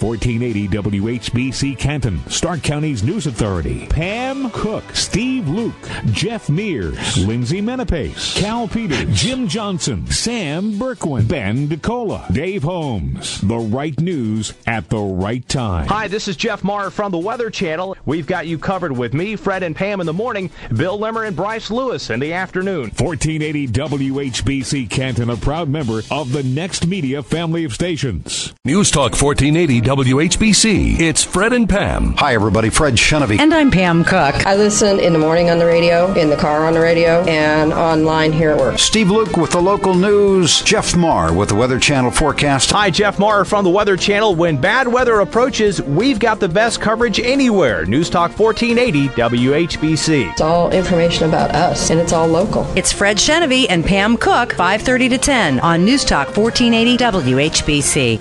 1480 WHBC Canton, Stark County's news authority. Pam Cook, Steve Luke, Jeff Mears, Lindsay Menapace, Cal Peters, Jim Johnson, Sam Bourquin, Ben DeCola, Dave Holmes. The right news at the right time. Hi, this is Jeff Marr from the Weather Channel. We've got you covered with me, Fred and Pam in the morning, Bill Lemmer and Bryce Lewis in the afternoon. 1480 WHBC Canton, a proud member of the Next Media family of stations. News Talk 1480 WHBC. It's Fred and Pam. Hi, everybody. Fred Chenevey. And I'm Pam Cook. I listen in the morning on the radio, in the car on the radio, and online here at work. Steve Luke with the local news. Jeff Marr with the Weather Channel forecast. Hi, Jeff Marr from the Weather Channel. When bad weather approaches, we've got the best coverage anywhere. News Talk 1480 WHBC. It's all information about us, and it's all local. It's Fred Chenevey and Pam Cook, 5:30 to 10 on News Talk 1480 WHBC.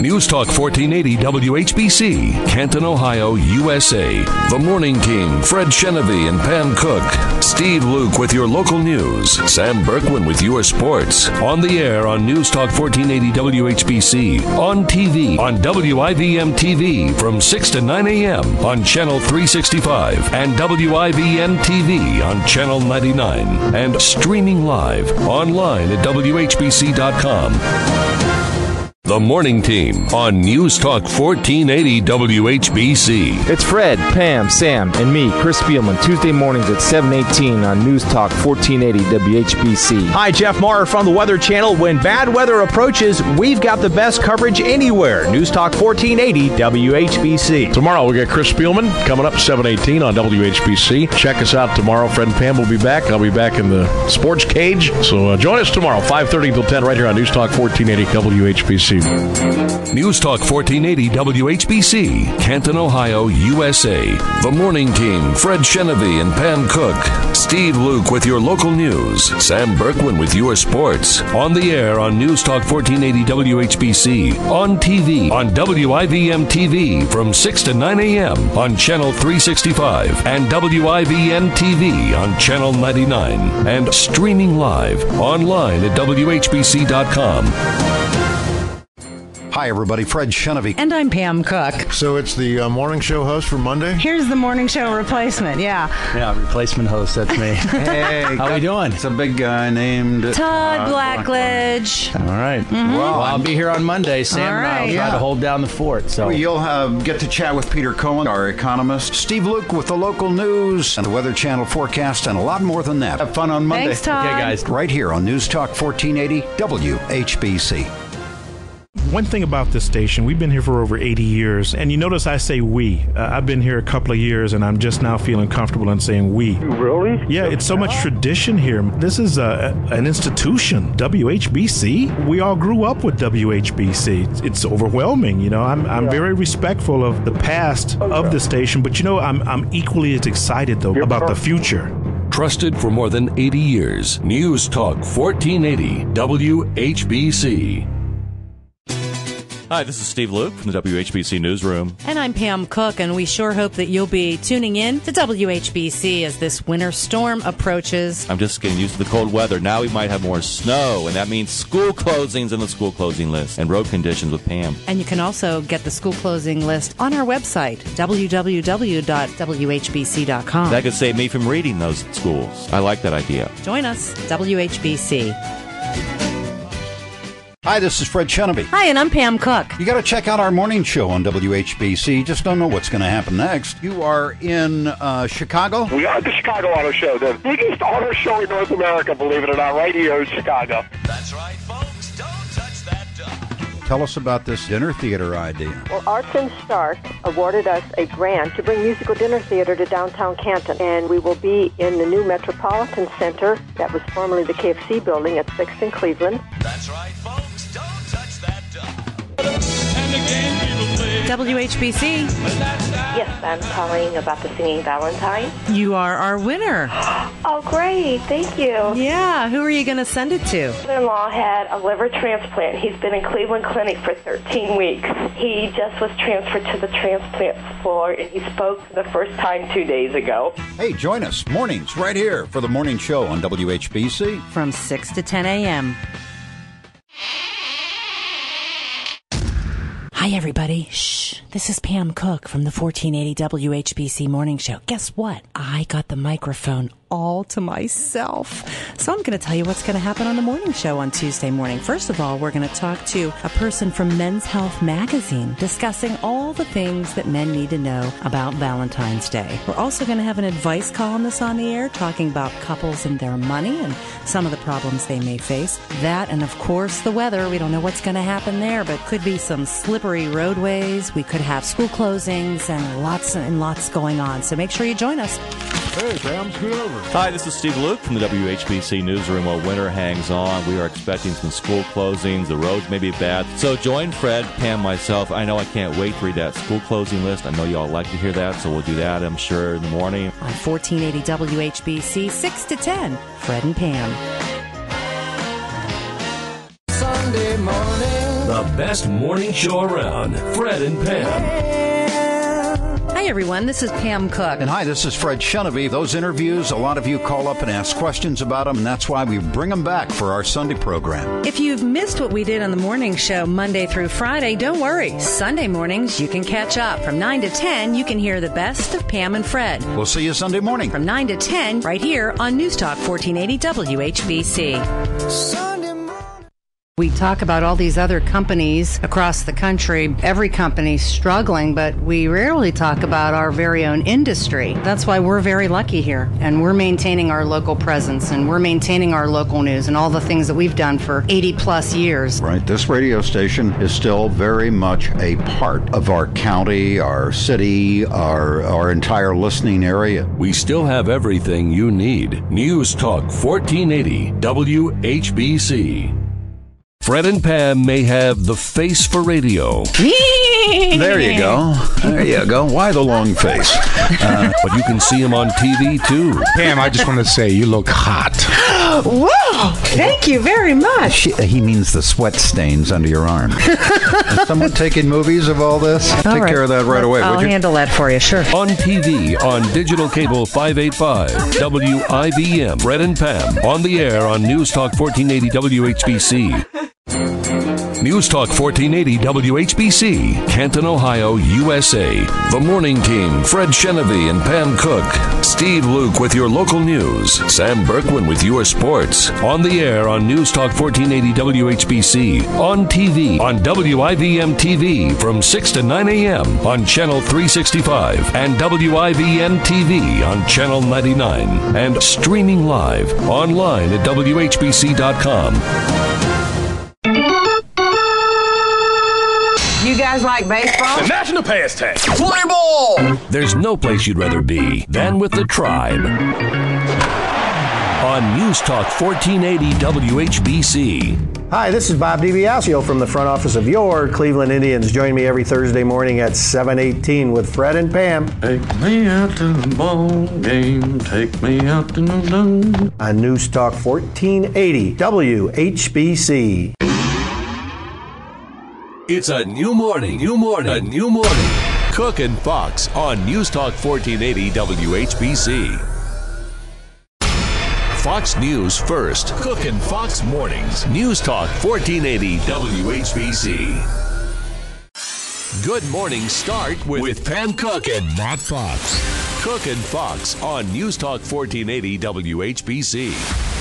News Talk 1480 WHBC, Canton, Ohio, USA. The Morning Team, Fred Chenevey and Pam Cook. Steve Luke with your local news. Sam Bourquin with your sports. On the air on News Talk 1480 WHBC. On TV on WIVM TV from 6 to 9 a.m. on Channel 365 and WIVN TV on Channel 99 and streaming live online at WHBC.com. The Morning Team on News Talk 1480 WHBC. It's Fred, Pam, Sam, and me, Chris Spielman, Tuesday mornings at 718 on News Talk 1480 WHBC. Hi, Jeff Marr from the Weather Channel. When bad weather approaches, we've got the best coverage anywhere. News Talk 1480 WHBC. Tomorrow we get Chris Spielman coming up 718 on WHBC. Check us out tomorrow. Fred and Pam will be back. I'll be back in the sports cage. So uh, join us tomorrow, 5.30 till 10 right here on News Talk 1480 WHBC. News Talk 1480 WHBC, Canton, Ohio, USA. The Morning Team, Fred Chenevey and Pam Cook. Steve Luke with your local news. Sam Bourquin with your sports. On the air on News Talk 1480 WHBC. On TV on WIVM TV from 6 to 9 a.m. on Channel 365 and WIVN TV on Channel 99 and streaming live online at WHBC.com. Hi, everybody. Fred Chenevey. And I'm Pam Cook. So it's the uh, morning show host for Monday? Here's the morning show replacement, yeah. Yeah, replacement host, that's me. hey, how are we doing? It's a big guy named Todd uh, Blackledge. All right. Mm-hmm. Well, I'll be here on Monday. Sam All and. I'll try Yeah. to hold down the fort. So Well, You'll uh, get to chat with Peter Cohen, our economist, Steve Luke with the local news and the Weather Channel forecast, and a lot more than that. Have fun on Monday. Thanks, Todd. okay, guys. Right here on News Talk 1480 WHBC. One thing about this station, we've been here for over 80 years, and you notice I say we. Uh, I've been here a couple of years, and I'm just now feeling comfortable in saying we. Really? Yeah, it's so much tradition here. This is a, an institution, WHBC. We all grew up with WHBC. It's, it's overwhelming, you know. I'm, I'm very respectful of the past of the station, but you know, I'm, I'm equally as excited, though, about the future. Trusted for more than 80 years. News Talk 1480 WHBC. Hi, this is Steve Luke from the WHBC Newsroom. And I'm Pam Cook, and we sure hope that you'll be tuning in to WHBC as this winter storm approaches. I'm just getting used to the cold weather. Now we might have more snow, and that means school closings in the school closing list and road conditions with Pam. And you can also get the school closing list on our website, www.whbc.com. That could save me from reading those schools. I like that idea. Join us, WHBC. Hi, this is Fred Chenevey. Hi, and I'm Pam Cook. You got to check out our morning show on WHBC. Just don't know what's going to happen next. You are in uh, Chicago? We are at the Chicago Auto Show, the biggest auto show in North America, believe it or not, right here in Chicago. That's right, folks. Don't touch that dog. Tell us about this dinner theater idea. Well, Arts and Stark awarded us a grant to bring musical dinner theater to downtown Canton, and we will be in the new Metropolitan Center that was formerly the KFC building at 6th and Cleveland. That's right, folks. WHBC. Yes, I'm calling about the Singing Valentine. You are our winner. Oh, great. Thank you. Yeah, who are you going to send it to? brother-in-law had a liver transplant. He's been in Cleveland Clinic for 13 weeks. He just was transferred to the transplant floor, and he spoke for the first time two days ago. Hey, join us mornings right here for the morning show on WHBC. From 6 to 10 a.m. Hi, everybody. Shh. This is Pam Cook from the 1480 WHBC Morning Show. Guess what? I got the microphone all to myself. So I'm going to tell you what's going to happen on the morning show on Tuesday morning. First of all, we're going to talk to a person from Men's Health Magazine discussing all the things that men need to know about Valentine's Day. We're also going to have an advice columnist on the air talking about couples and their money and some of the problems they may face. That and of course the weather. We don't know what's going to happen there, but could be some slippery roadways. We could have school closings and lots and lots going on. So make sure you join us. Hey, Sam, scoot over. Hi, this is Steve Luke from the WHBC Newsroom. While winter hangs on, we are expecting some school closings. The roads may be bad. So join Fred, Pam, myself. I know I can't wait to read that school closing list. I know you all like to hear that, so we'll do that, I'm sure, in the morning. On 1480 WHBC, 6 to 10, Fred and Pam. Sunday morning. The best morning show around. Fred and Pam. Hi, everyone. This is Pam Cook. And hi, this is Fred Chenevey. Those interviews, a lot of you call up and ask questions about them, and that's why we bring them back for our Sunday program. If you've missed what we did on the morning show Monday through Friday, don't worry. Sunday mornings, you can catch up. From 9 to 10, you can hear the best of Pam and Fred. We'll see you Sunday morning. From 9 to 10, right here on News Talk 1480 WHBC. Sunday morning. We talk about all these other companies across the country. Every company's struggling, but we rarely talk about our very own industry. That's why we're very lucky here. And we're maintaining our local presence and we're maintaining our local news and all the things that we've done for 80 plus years. Right, this radio station is still very much a part of our county, our city, our, our entire listening area. We still have everything you need. News Talk 1480 WHBC. Fred and Pam may have the face for radio. There you go. There you go. Why the long face? Uh, but you can see him on TV too. Pam, I just want to say you look hot. Wow! Thank you very much. she, he means the sweat stains under your arm. Is someone taking movies of all this? All Take right. care of that right away, I'll would you? handle that for you, sure. On TV, on Digital Cable 585, WIBM, Fred and Pam. On the air on News Talk 1480 WHBC. News Talk 1480 WHBC, Canton, Ohio, USA. The morning team, Fred Chenevey and Pam Cook. Steve Luke with your local news. Sam Bourquin with your sports. On the air on News Talk 1480 WHBC. On TV, on WIVM TV from 6 to 9 a.m. on Channel 365 and WIVN TV on Channel 99. And streaming live online at WHBC.com. like baseball? national pastime. Play ball! There's no place you'd rather be than with the tribe. On News Talk 1480 WHBC. Hi, this is Bob DiBiasio from the front office of your Cleveland Indians. Join me every Thursday morning at 7:18 with Fred and Pam. Take me out to the ball game. Take me out to the on News Talk 1480 WHBC. It's a new morning, new morning, a new morning. Cook and Fox on News Talk 1480 WHBC. Fox News first. Cook and Fox mornings. News Talk 1480 WHBC. Good morning start with, with Pam Cook and Matt Fox. Cook and Fox on News Talk 1480 WHBC.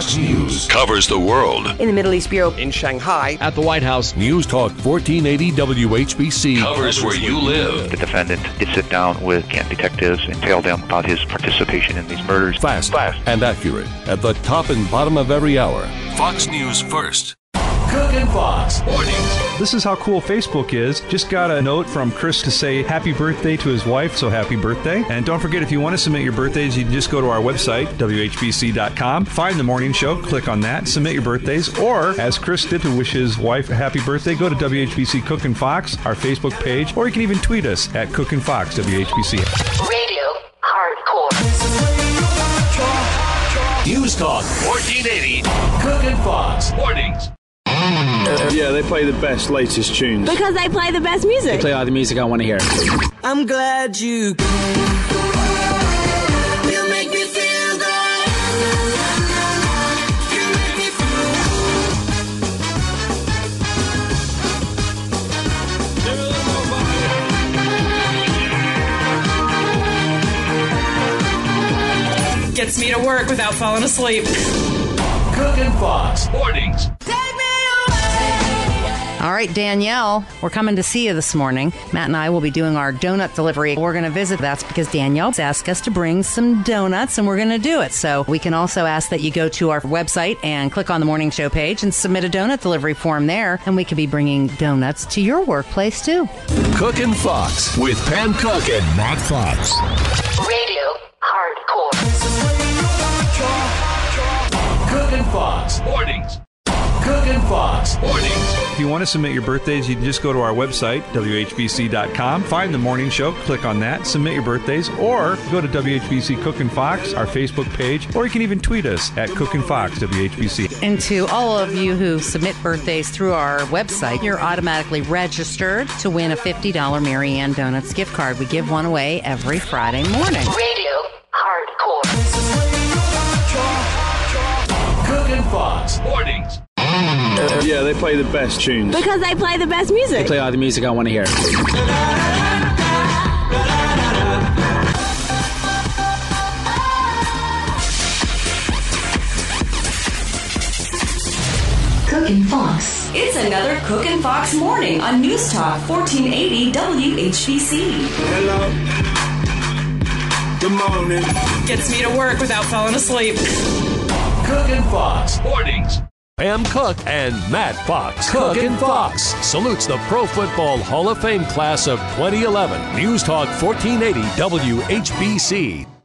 Fox News covers the world. In the Middle East Bureau. In Shanghai. At the White House. News Talk 1480 WHBC covers where you live. The defendant did sit down with detectives and tell them about his participation in these murders. Fast, fast, and accurate at the top and bottom of every hour. Fox News first. Cook and Fox mornings. This is how cool Facebook is. Just got a note from Chris to say happy birthday to his wife, so happy birthday. And don't forget, if you want to submit your birthdays, you can just go to our website, WHBC.com, find the morning show, click on that, submit your birthdays. Or, as Chris did to wish his wife a happy birthday, go to WHBC Cook and Fox, our Facebook page, or you can even tweet us at Cook and Fox, WHBC. Radio Hardcore. News Talk 1480. Cook and Fox mornings. Yeah, they play the best latest tunes. Because they play the best music. They play all the music I want to hear. I'm glad you came. You make me feel good. gets me to work without falling asleep. Cook and Fox. Mornings. All right, Danielle, we're coming to see you this morning. Matt and I will be doing our donut delivery. We're going to visit. That's because Danielle's asked us to bring some donuts, and we're going to do it. So we can also ask that you go to our website and click on the morning show page and submit a donut delivery form there, and we could be bringing donuts to your workplace too. Cookin' Fox with Pam Cook and Matt Fox. Radio Hardcore. Cooking Fox Mornings. Cooking Fox Mornings. If you want to submit your birthdays, you can just go to our website, WHBC.com, find the morning show, click on that, submit your birthdays, or go to WHBC Cookin' Fox, our Facebook page, or you can even tweet us at Cookin' Fox, WHBC. And to all of you who submit birthdays through our website, you're automatically registered to win a $50 Mary Ann Donuts gift card. We give one away every Friday morning. Radio Hardcore. Cooking Fox Mornings. Yeah, they play the best tunes. Because they play the best music. They play all the music I want to hear. Cookin' Fox. It's another Cookin' Fox morning on News Talk 1480 WHBC. Hello. Good morning. Gets me to work without falling asleep. Cooking Fox Mornings. Pam Cook and Matt Fox. Cookin' Fox salutes the Pro Football Hall of Fame class of 2011. News Talk 1480 WHBC.